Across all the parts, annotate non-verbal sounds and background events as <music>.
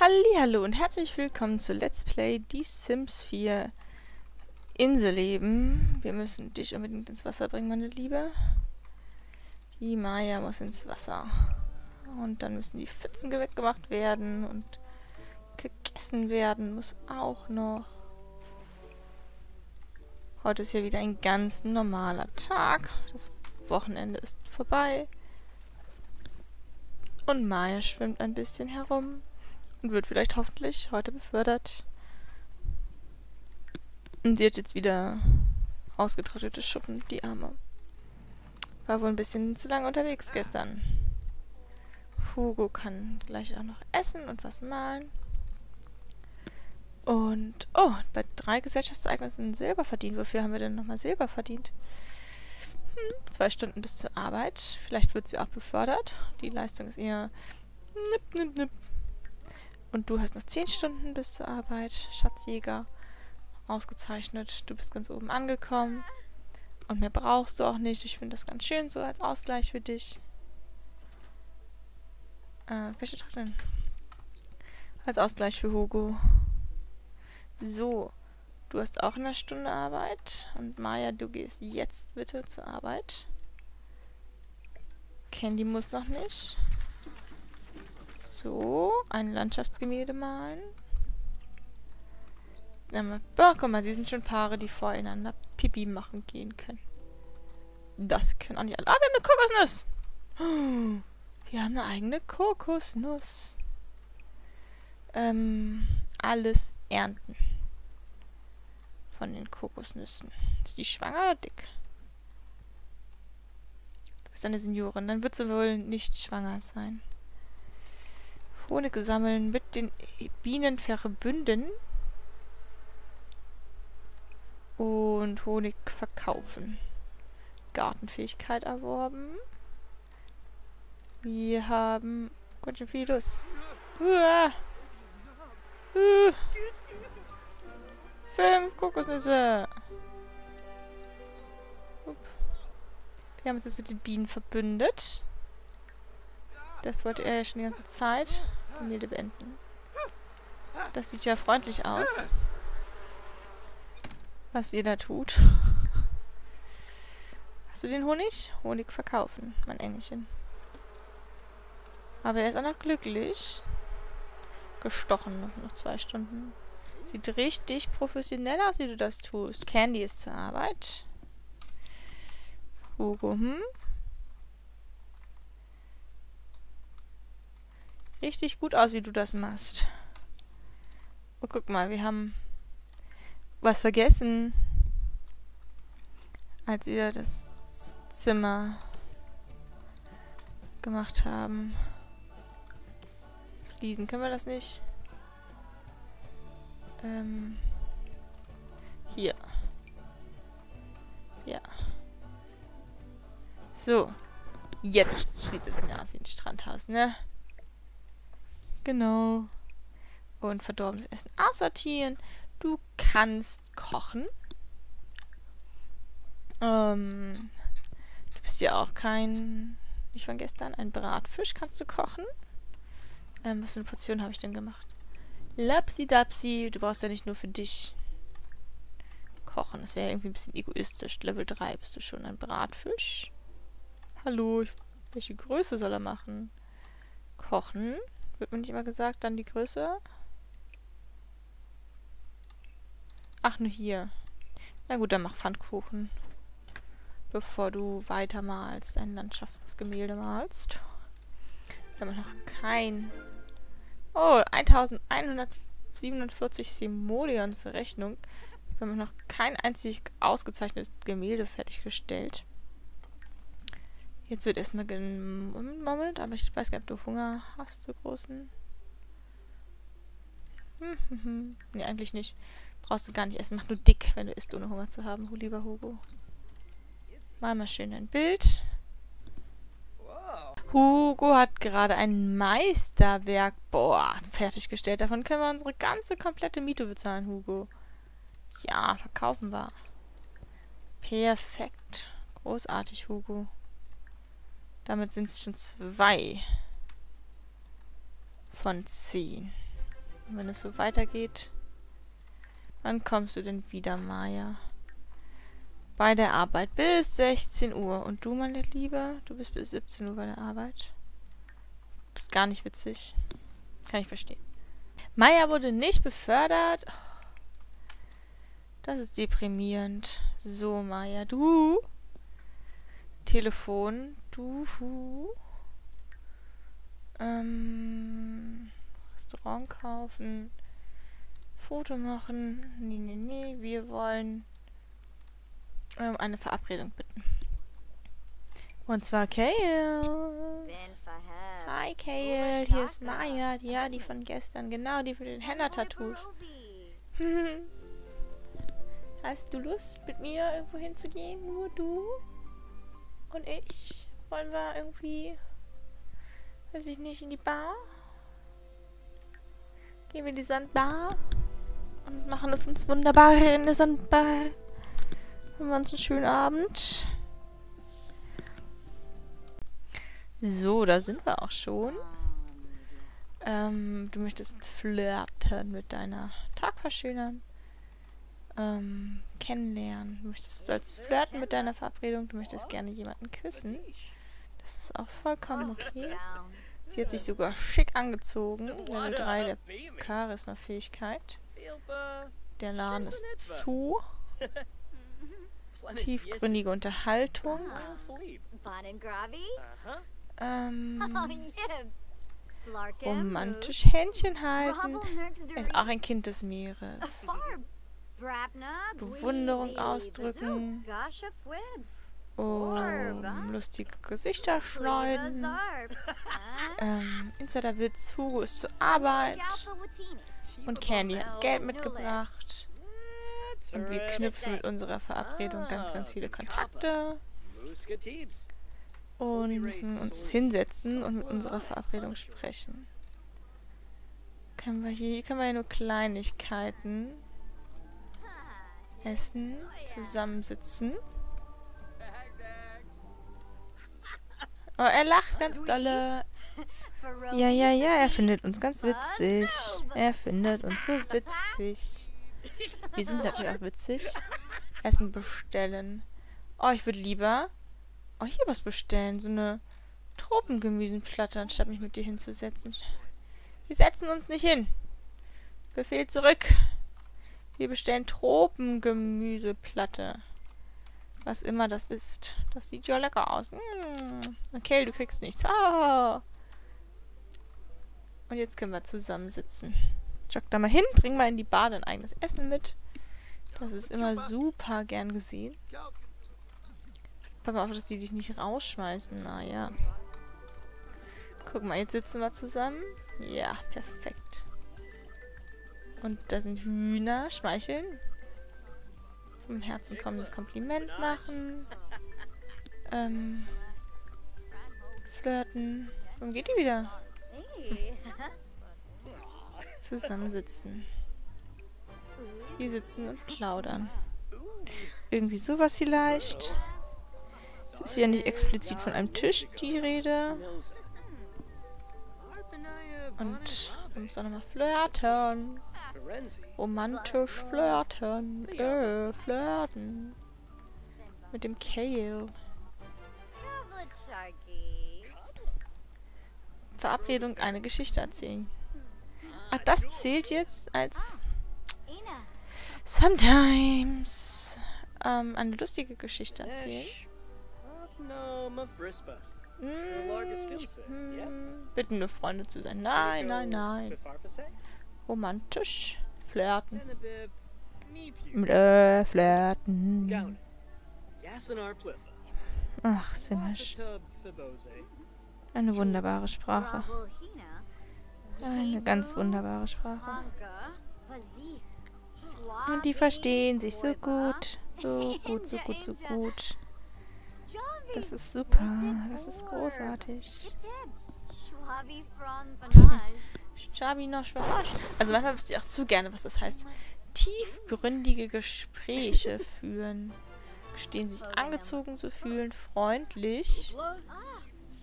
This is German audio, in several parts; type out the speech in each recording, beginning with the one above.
Hallo und herzlich willkommen zu Let's Play Die Sims 4 Inselleben. Wir müssen dich unbedingt ins Wasser bringen, meine Liebe. Die Maya muss ins Wasser. Und dann müssen die Pfützen weggemacht werden und gegessen werden muss auch noch. Heute ist ja wieder ein ganz normaler Tag. Das Wochenende ist vorbei. Und Maya schwimmt ein bisschen herum und wird vielleicht hoffentlich heute befördert. Und sie hat jetzt wieder ausgetrocknete Schuppen, die Arme. War wohl ein bisschen zu lange unterwegs gestern. Hugo kann gleich auch noch essen und was malen. Und, oh, bei drei Gesellschaftsereignissen Silber verdient. Wofür haben wir denn nochmal Silber verdient? Hm, zwei Stunden bis zur Arbeit. Vielleicht wird sie auch befördert. Die Leistung ist eher nipp, nipp, nipp. Und du hast noch 10 Stunden bis zur Arbeit. Schatzjäger. Ausgezeichnet. Du bist ganz oben angekommen. Und mehr brauchst du auch nicht. Ich finde das ganz schön so als Ausgleich für dich. Äh, welche Traktoren? Als Ausgleich für Hugo. So. Du hast auch eine Stunde Arbeit. Und Maya, du gehst jetzt bitte zur Arbeit. Candy muss noch nicht. So, ein Landschaftsgemälde malen. Oh, guck mal, sie sind schon Paare, die voreinander Pipi machen gehen können. Das können auch nicht alle. Ah, wir haben eine Kokosnuss! <gasps> wir haben eine eigene Kokosnuss. Ähm, alles ernten. Von den Kokosnüssen. Ist die schwanger oder dick? Du bist eine Seniorin. Dann wird sie wohl nicht schwanger sein. Honig sammeln, mit den Bienen verbünden und Honig verkaufen. Gartenfähigkeit erworben. Wir haben ganz schön viel Lust. Uah. Fünf Kokosnüsse. Wir haben uns jetzt mit den Bienen verbündet. Das wollte er ja schon die ganze Zeit. Gemälde beenden. Das sieht ja freundlich aus. Was ihr da tut. Hast du den Honig? Honig verkaufen, mein Engelchen. Aber er ist auch noch glücklich. Gestochen noch, zwei Stunden. Sieht richtig professionell aus, wie du das tust. Candy ist zur Arbeit. Hugo, hm? Richtig gut aus, wie du das machst. Oh, guck mal, wir haben was vergessen, als wir das Zimmer gemacht haben. Fliesen, können wir das nicht? Ähm, hier. Ja. So. Jetzt sieht es mir aus wie ein Strandhaus, ne? Genau. Und verdorbenes Essen aussortieren. Du kannst kochen. Ähm, du bist ja auch kein, nicht von gestern, ein Bratfisch kannst du kochen. Ähm, was für eine Portion habe ich denn gemacht? Lapsi-Dapsi, du brauchst ja nicht nur für dich kochen. Das wäre ja irgendwie ein bisschen egoistisch. Level 3 bist du schon ein Bratfisch. Hallo, ich, welche Größe soll er machen? Kochen. Wird mir nicht immer gesagt, dann die Größe? Ach, nur hier. Na gut, dann mach Pfannkuchen. Bevor du weiter malst, ein Landschaftsgemälde malst. Wir haben noch kein... Oh, 1147 Simoleons Rechnung. Wir haben noch kein einzig ausgezeichnetes Gemälde fertiggestellt. Jetzt wird erstmal gemommelt, aber ich weiß gar nicht, ob du Hunger hast, du großen. Hm, hm, hm. Nee, eigentlich nicht. Brauchst du gar nicht essen. Mach nur dick, wenn du isst, ohne Hunger zu haben, lieber Hugo. Mal mal schön ein Bild. Hugo hat gerade ein Meisterwerk, boah, fertiggestellt. Davon können wir unsere ganze komplette Miete bezahlen, Hugo. Ja, verkaufen wir. Perfekt. Großartig, Hugo. Damit sind es schon zwei von zehn. Und wenn es so weitergeht, wann kommst du denn wieder, Maya? Bei der Arbeit bis 16 Uhr. Und du, meine Liebe, du bist bis 17 Uhr bei der Arbeit. Du bist gar nicht witzig. Kann ich verstehen. Maya wurde nicht befördert. Das ist deprimierend. So, Maya, du. Telefon. Du. Ähm, Restaurant kaufen. Foto machen. Nee, nee, nee. Wir wollen ähm, eine Verabredung bitten. Und zwar Kale. Hi Kale, hier ist Maya, ja, die von gestern, genau, die für den Henna-Tattoos. <laughs> Hast du Lust, mit mir irgendwo hinzugehen? Nur du und ich? Wollen wir irgendwie, weiß ich nicht, in die Bar? Gehen wir in die Sandbar und machen es uns wunderbar in der Sandbar. Haben wir uns einen schönen Abend. So, da sind wir auch schon. Ähm, du möchtest flirten mit deiner Tag verschönern. Ähm, kennenlernen. Du möchtest, sollst flirten mit deiner Verabredung. Du möchtest gerne jemanden küssen. Das ist auch vollkommen okay. Sie hat sich sogar schick angezogen. Level 3 der Charisma-Fähigkeit. Der Laden ist zu. <laughs> Tiefgründige Unterhaltung. Ähm, <laughs> romantisch Händchen halten. Er ist auch ein Kind des Meeres. Bewunderung ausdrücken. Um, lustige Gesichter schneiden. ähm, Insider-Witz, Hugo ist zur Arbeit. Und Candy hat Geld mitgebracht. Und wir knüpfen mit unserer Verabredung ganz, ganz viele Kontakte. Und müssen uns hinsetzen und mit unserer Verabredung sprechen. Können wir hier, hier können wir ja nur Kleinigkeiten essen, zusammensitzen. Oh, er lacht ganz dolle. Ja, ja, ja, er findet uns ganz witzig. Er findet uns so witzig. Wir sind natürlich auch witzig. Essen bestellen. Oh, ich würde lieber oh, hier was bestellen. So eine Tropengemüsenplatte, anstatt mich mit dir hinzusetzen. Wir setzen uns nicht hin. Befehl zurück. Wir bestellen Tropengemüseplatte. Was immer das ist. Das sieht ja lecker aus. Mm. Okay, du kriegst nichts. Ah. Und jetzt können wir zusammensitzen. Jog da mal hin, bring mal in die Bar dein eigenes Essen mit. Das ist immer super gern gesehen. Pass mal auf, dass die dich nicht rausschmeißen. Naja. Guck mal, jetzt sitzen wir zusammen. Ja, perfekt. Und da sind Hühner. Schmeicheln. Vom Herzen kommendes Kompliment machen. Ähm. Flirten. Warum geht die wieder? Hm. Zusammensitzen. Wir sitzen und plaudern. Irgendwie sowas vielleicht. Es ist ja nicht explizit von einem Tisch die Rede. Und wir müssen auch nochmal flirten. Romantisch flirten. Äh, flirten. Mit dem Kale. Verabredung, eine Geschichte erzählen. Ach, das zählt jetzt als sometimes ähm, eine lustige Geschichte erzählen. Hm, bitten nur Freunde zu sein. Nein, nein, nein. Romantisch. Flirten. Blö, flirten. Ach, Simisch. Eine wunderbare Sprache. Eine ganz wunderbare Sprache. Und die verstehen sich so gut. So <laughs> gut, so gut, so gut. Das ist super. Das ist großartig. Shabi noch Schwabage. Also manchmal wüsste ich auch zu gerne, was das heißt. Tiefgründige Gespräche führen. Gestehen sich angezogen zu fühlen, freundlich.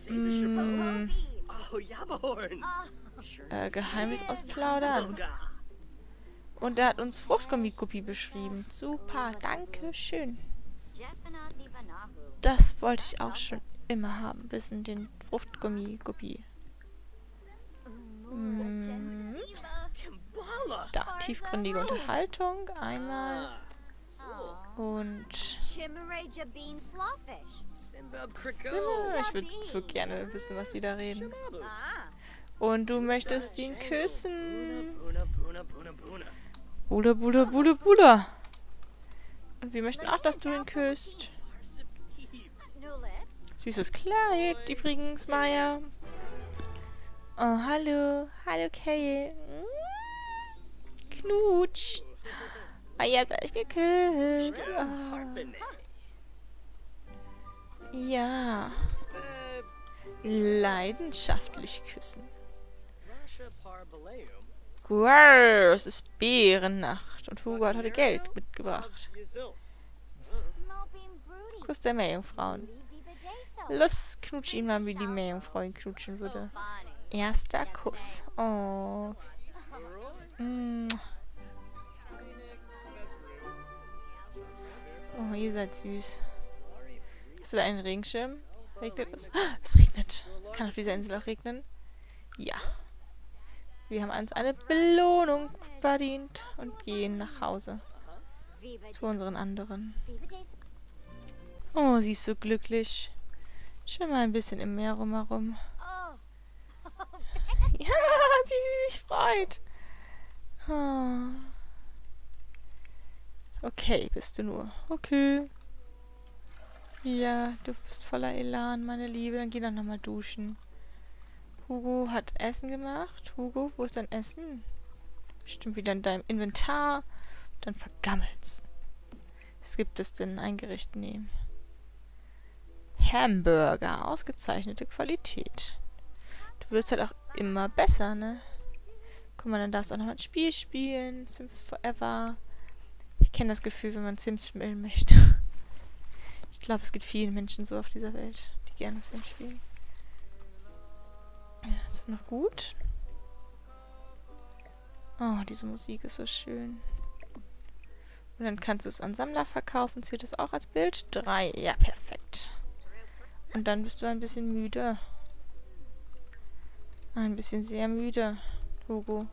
Mm. äh, Geheimnis ausplaudern. Und er hat uns Fruchtgummi-Kopie beschrieben. Super, danke schön. Das wollte ich auch schon immer haben. Wissen, den Fruchtgummi-Kopie. Hm. Da, tiefgründige Unterhaltung. Einmal. Und... Simmer, ich würde so gerne wissen, was sie da reden. Und du möchtest ihn küssen. Bula, bula, bula, bula. Wir möchten auch, dass du ihn küsst. Süßes Kleid, übrigens, Maya. Oh, hallo. Hallo, Kay. Knutsch. Oh, ihr habt euch geküsst. Oh. Ja. Leidenschaftlich küssen. Wow, es ist Bärennacht und Hugo hat heute Geld mitgebracht. Kuss der Meerjungfrauen. Los, knutsch ihn mal, wie die Meerjungfrau ihn knutschen würde. Erster Kuss. Oh. Mm. Oh, ihr seid süß. Hast du da einen Regenschirm? Regnet es? Es regnet. Es kann auf dieser Insel auch regnen. Ja. Wir haben uns eine Belohnung verdient und gehen nach Hause. Zu unseren anderen. Oh, sie ist so glücklich. Schön mal ein bisschen im Meer rumherum. Ja, wie sie sich freut. Oh. Okay, bist du nur. Okay. Ja, du bist voller Elan, meine Liebe. Dann geh doch nochmal duschen. Hugo hat Essen gemacht. Hugo, wo ist dein Essen? Bestimmt wieder in deinem Inventar. Dann vergammelt's. Was gibt es denn ein Gericht nehmen? Hamburger. Ausgezeichnete Qualität. Du wirst halt auch immer besser, ne? Guck mal, dann darfst du auch noch ein Spiel spielen. Sims Forever. Ich kenne das Gefühl, wenn man Sims spielen möchte. Ich glaube, es gibt vielen Menschen so auf dieser Welt, die gerne Sims spielen. Ja, ist noch gut? Oh, diese Musik ist so schön. Und dann kannst du es an Sammler verkaufen. Zählt das auch als Bild? Drei. Ja, perfekt. Und dann bist du ein bisschen müde. Ein bisschen sehr müde, Hugo.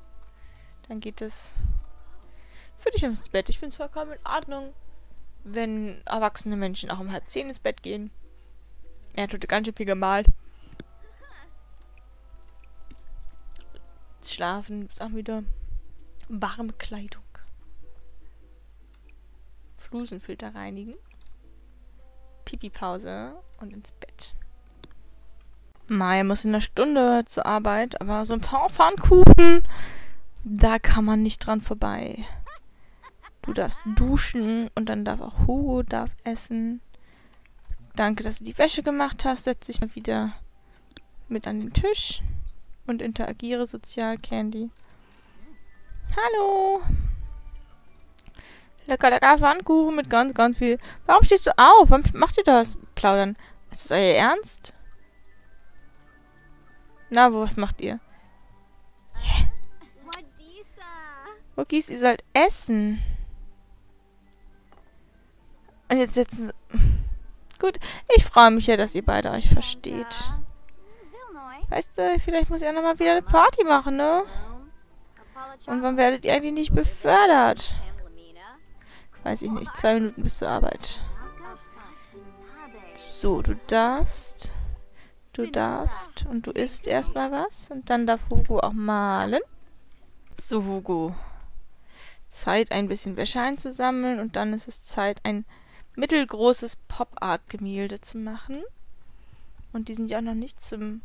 Dann geht es für dich ins Bett. Ich finde es vollkommen in Ordnung, wenn erwachsene Menschen auch um halb zehn ins Bett gehen. Er heute ganz schön viel gemalt. Schlafen ist auch wieder warme Kleidung. Flusenfilter reinigen. Pipi-Pause und ins Bett. Maya muss in einer Stunde zur Arbeit, aber so ein paar Pfannkuchen, da kann man nicht dran vorbei. Du darfst duschen und dann darf auch Hugo darf essen. Danke, dass du die Wäsche gemacht hast. Setz dich mal wieder mit an den Tisch und interagiere sozial, Candy. Hallo. Lecker, lecker Pfannkuchen mit ganz, ganz viel. Warum stehst du auf? Warum macht ihr das? Plaudern. Ist das euer Ernst? Na, was macht ihr? Hä? Muckis, ihr sollt essen. Und jetzt sitzen sie... <laughs> Gut, ich freue mich ja, dass ihr beide euch versteht. Weißt du, vielleicht muss ich auch nochmal wieder eine Party machen, ne? Und wann werdet ihr eigentlich nicht befördert? Weiß ich nicht, zwei Minuten bis zur Arbeit. So, du darfst... Du darfst und du isst erstmal was. Und dann darf Hugo auch malen. So, Hugo. Zeit, ein bisschen Wäsche einzusammeln. Und dann ist es Zeit, ein mittelgroßes Pop-Art-Gemälde zu machen. Und die sind ja auch noch nicht zum...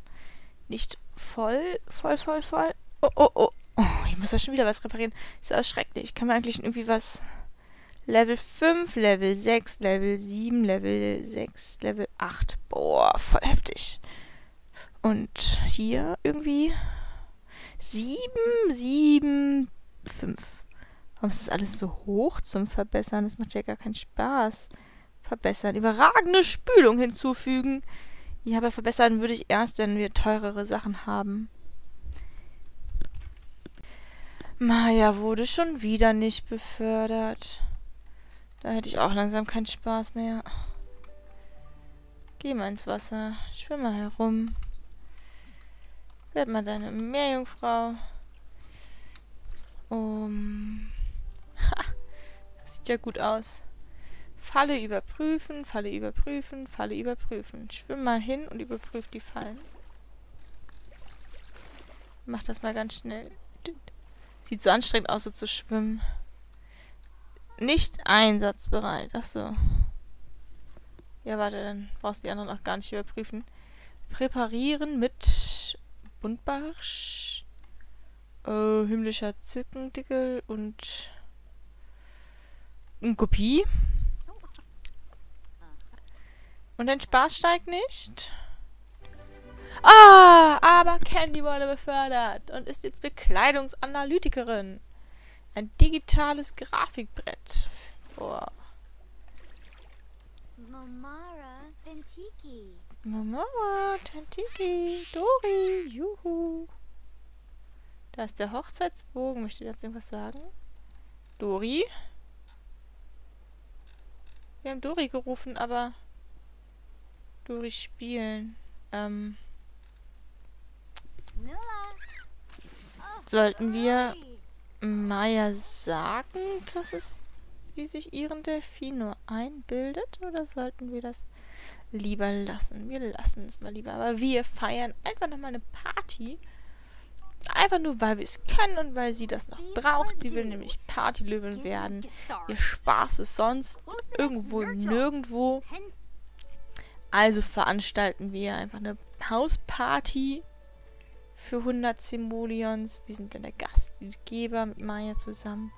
Nicht voll, voll, voll, voll. Oh, oh, oh. Oh, ich muss da schon wieder was reparieren. Ist das schrecklich. Kann man eigentlich irgendwie was... Level 5, Level 6, Level 7, Level 6, Level 8. Boah, voll heftig. Und hier irgendwie 7, 7, 5. Warum ist das alles so hoch zum Verbessern? Das macht ja gar keinen Spaß. Verbessern. Überragende Spülung hinzufügen. Ja, aber verbessern würde ich erst, wenn wir teurere Sachen haben. Maya wurde schon wieder nicht befördert. Da hätte ich auch langsam keinen Spaß mehr. Geh mal ins Wasser. Schwimm mal herum. Werd mal deine Meerjungfrau. Um. <laughs> Ha! Sieht ja gut aus. Falle überprüfen, Falle überprüfen, Falle überprüfen. Schwimm mal hin und überprüf die Fallen. Mach das mal ganz schnell. Sieht so anstrengend aus, so zu schwimmen. Nicht einsatzbereit. Achso. Ja, warte, dann brauchst du die anderen auch gar nicht überprüfen. Präparieren mit Buntbarsch, äh, himmlischer Zückendickel und eine Kopie. Und dein Spaß steigt nicht? Ah, aber Candy wurde befördert und ist jetzt Bekleidungsanalytikerin. Ein digitales Grafikbrett. Boah. Momara Ventiki. Mama, Tantiki, Dori, juhu. Da ist der Hochzeitsbogen. Möchte ich dazu irgendwas sagen? Dori? Wir haben Dori gerufen, aber... Dori spielen. Ähm... Nilla. Sollten wir Maya sagen, dass es sie sich ihren Delfin nur einbildet? Oder sollten wir das lieber lassen? Wir lassen es mal lieber. Aber wir feiern einfach nochmal eine Party. Einfach nur, weil wir es können und weil sie das noch braucht. Sie will nämlich Partylöwin werden. Ihr Spaß ist sonst irgendwo nirgendwo. Also veranstalten wir einfach eine Hausparty für 100 Simoleons. Wir sind dann der Gastgeber mit Maya zusammen.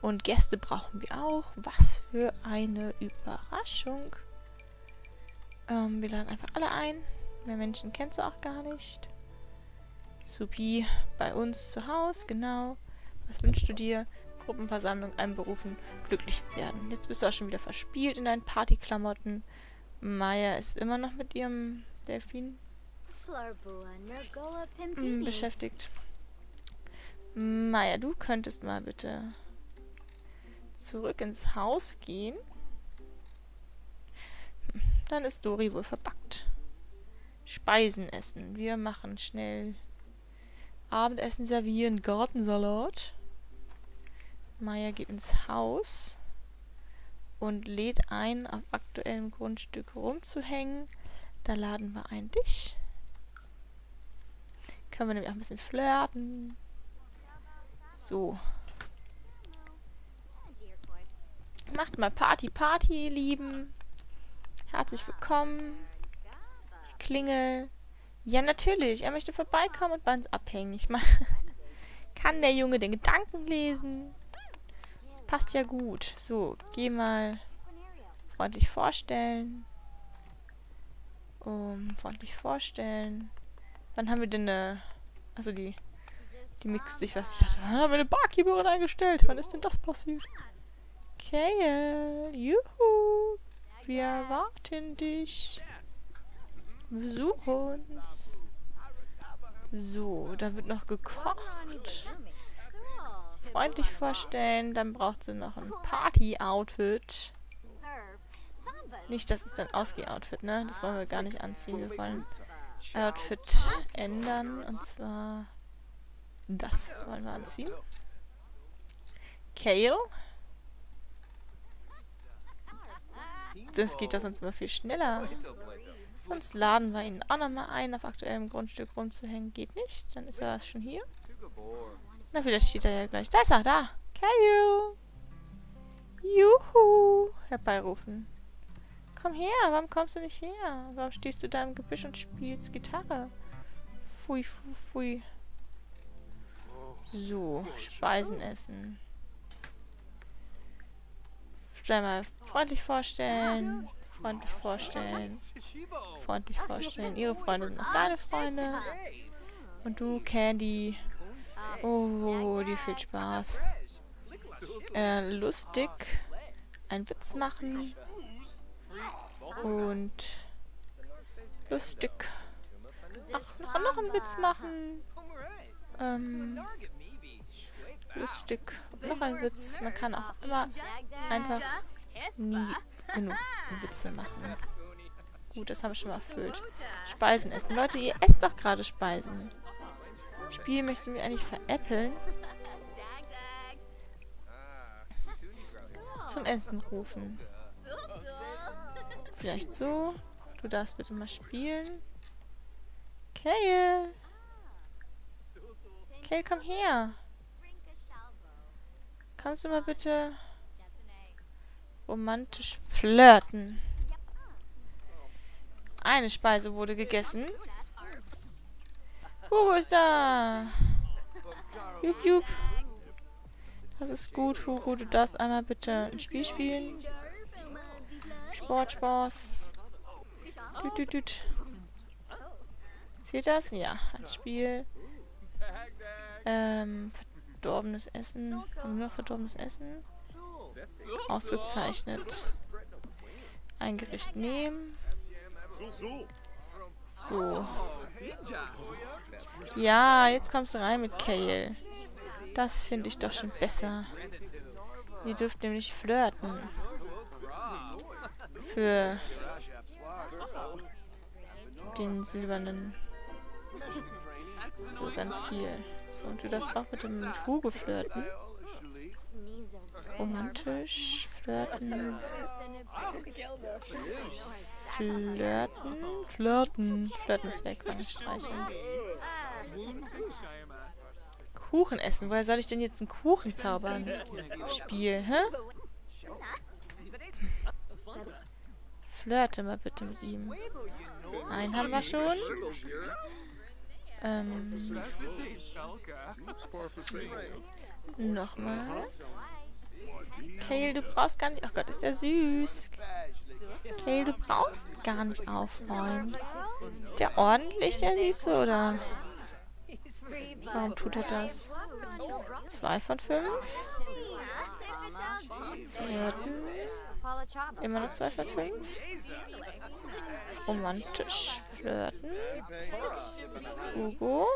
Und Gäste brauchen wir auch. Was für eine Überraschung. Ähm, wir laden einfach alle ein. Mehr Menschen kennt sie auch gar nicht. Supi, bei uns zu Hause, genau. Was wünschst du dir? Gruppenversammlung einberufen, glücklich werden. Jetzt bist du auch schon wieder verspielt in deinen Partyklamotten. Maya ist immer noch mit ihrem Delfin Nergoa mm, beschäftigt. Maya, du könntest mal bitte zurück ins Haus gehen. Dann ist Dori wohl verbackt. Speisen essen. Wir machen schnell Abendessen servieren, Gartensalat. Maya geht ins Haus und lädt ein, auf aktuellem Grundstück rumzuhängen. Da laden wir ein dich. Können wir nämlich auch ein bisschen flirten. So. Macht mal Party, Party, ihr Lieben. Herzlich willkommen. Ich klingel. Ja, natürlich. Er möchte vorbeikommen und bei uns abhängen. Ich <laughs> meine, kann der Junge den Gedanken lesen? Passt ja gut. So, geh mal freundlich vorstellen. Um, freundlich vorstellen. Wann haben wir denn eine... Also die... Die mixt sich was. Ich dachte, wann haben wir eine Barkeeperin eingestellt? Wann ist denn das passiert? Kale, juhu. Wir erwarten dich. Besuche uns. So, da wird noch gekocht. Freundlich vorstellen. Dann braucht sie noch ein Party-Outfit. Nicht, das ist ein Ausgeh-Outfit, ne? Das wollen wir gar nicht anziehen. Wir wollen Outfit ändern. Und zwar das wollen wir anziehen. Kale. Das geht doch sonst immer viel schneller. Sonst laden wir ihn auch nochmal ein, auf aktuellem Grundstück rumzuhängen. Geht nicht. Dann ist er schon hier. Na, vielleicht steht er ja gleich. Da ist er, da. Kale. Juhu. Herbeirufen. Komm her, warum kommst du nicht her? Warum stehst du da im Gebüsch und spielst Gitarre? Pfui, pfui, pfui. So, Speisen essen. Schnell mal freundlich vorstellen. Freundlich vorstellen. Freundlich vorstellen. Ihre Freunde sind noch deine Freunde. Und du, Candy. Oh, die viel Spaß. Äh, lustig. Ein Witz machen. Und lustig. Ach, noch, noch einen Witz machen. Ähm, Lustig. Noch ein Witz. Man kann auch immer einfach nie genug Witze machen. Gut, das haben wir schon mal erfüllt. Speisen essen. Leute, ihr esst doch gerade Speisen. Spiel, möchtest du mich eigentlich veräppeln? Zum Essen rufen. Vielleicht so. Du darfst bitte mal spielen. Kale. Kale, komm her. Kannst du mal bitte romantisch flirten? Eine Speise wurde gegessen. Hugo ist da. Jup, jup. Das ist gut, Hugo. Du darfst einmal bitte ein Spiel spielen. Sport, Spaß. Düt, düt, düt. Seht das? Ja, als Spiel. Ähm, verdorbenes Essen. Haben wir noch verdorbenes Essen? Ausgezeichnet. Ein Gericht nehmen. So. Ja, jetzt kommst du rein mit Kale. Das finde ich doch schon besser. Ihr dürft nämlich flirten. Für den silbernen. So, ganz viel. So, und du darfst auch bitte mit Hugo flirten. Romantisch. Flirten. Flirten. Flirten. Flirten ist weg, meine Streicheln. Kuchen essen. Woher soll ich denn jetzt einen Kuchen zaubern? Spiel, hä? Flirte mal bitte mit ihm. Einen haben wir schon. Ähm. Nochmal. Kale, du brauchst gar nicht... Ach Gott, ist der süß. Kale, du brauchst gar nicht aufräumen. Ist der ordentlich, der Süße, oder... Warum tut er das? Zwei von fünf. Flirten. Immer noch zwei von fünf. Romantisch. Flirten. Hugo.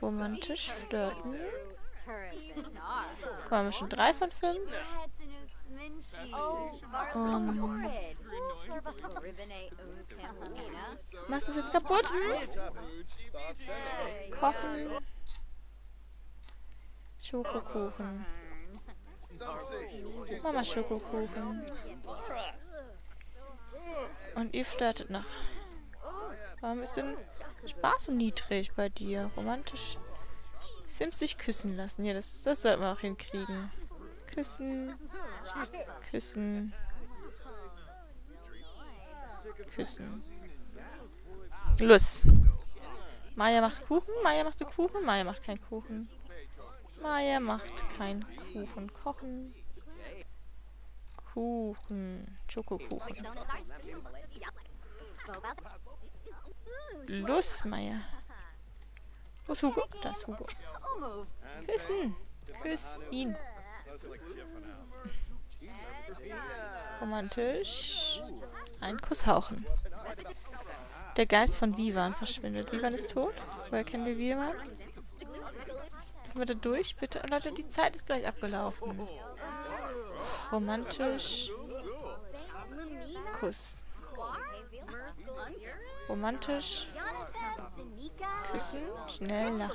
Romantisch. Flirten. Guck mal, schon drei von fünf. Um, machst du es jetzt kaputt? Hm? Kochen. Schokokuchen. Mama Schokokuchen. Und ihr flirtet noch. Warum ist denn Spaß so niedrig bei dir? Romantisch. Sims sich küssen lassen. Ja, das, das sollten wir auch hinkriegen. Küssen. Küssen. Küssen. Los. Maya macht Kuchen. Maya, machst du Kuchen? Maya macht keinen Kuchen. Maya macht keinen Kuchen. Kochen. Kuchen. Schokokuchen. Los, Maya. Wo ist Hugo? Da ist Hugo. Küssen. Küss ihn. Romantisch. Ein Kuss hauchen. Der Geist von Vivan verschwindet. Vivan ist tot. Woher kennen wir Vivan? Dürfen wir da durch, bitte? Und Leute, die Zeit ist gleich abgelaufen. Romantisch. Kuss. Romantisch. Küssen. Schneller.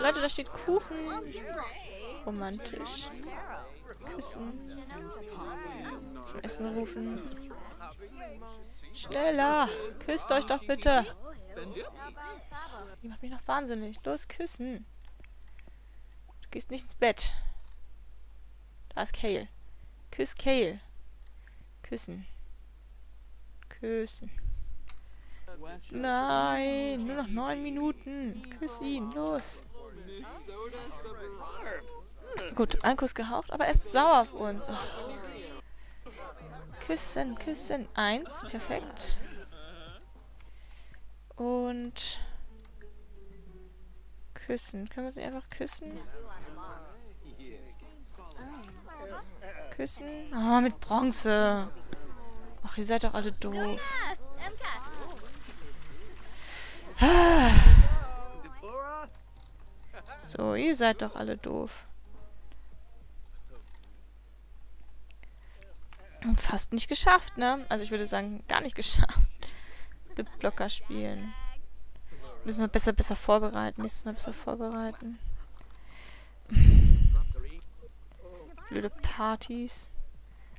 Leute, da steht Kuchen. Romantisch. Küssen. Zum Essen rufen. Schneller! Küsst euch doch bitte! Die macht mich noch wahnsinnig. Los, küssen! Du gehst nicht ins Bett. Da ist Kale. Küss Kale. Küssen. Küssen. Nein, nur noch neun Minuten. Küss ihn, los. Gut, ein Kuss gehaucht, aber er ist sauer auf uns. Küssen, küssen. Eins, perfekt. Und küssen. Können wir sie einfach küssen? Küssen? Oh, mit Bronze. Ach, ihr seid doch alle doof. So, ihr seid doch alle doof. Fast nicht geschafft, ne? Also ich würde sagen, gar nicht geschafft. Bitblocker spielen. Müssen wir besser, besser vorbereiten. Müssen wir besser vorbereiten. Blöde Partys.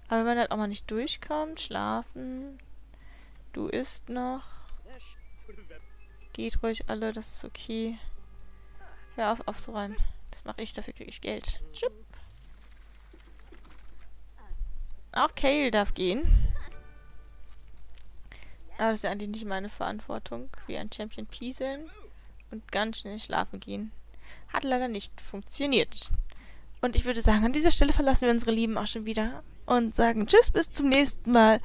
Aber wenn man halt auch mal nicht durchkommt, schlafen. Du isst noch. Geht ruhig alle, das ist okay. Hör auf aufzuräumen. Das mache ich, dafür kriege ich Geld. Tschupp. Auch Kale darf gehen. Aber das ist ja eigentlich nicht meine Verantwortung. Wie ein Champion pieseln und ganz schnell schlafen gehen. Hat leider nicht funktioniert. Und ich würde sagen, an dieser Stelle verlassen wir unsere Lieben auch schon wieder und sagen Tschüss, bis zum nächsten Mal,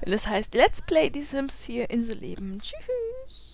wenn es heißt Let's Play die Sims 4 Inselleben. Tschüss.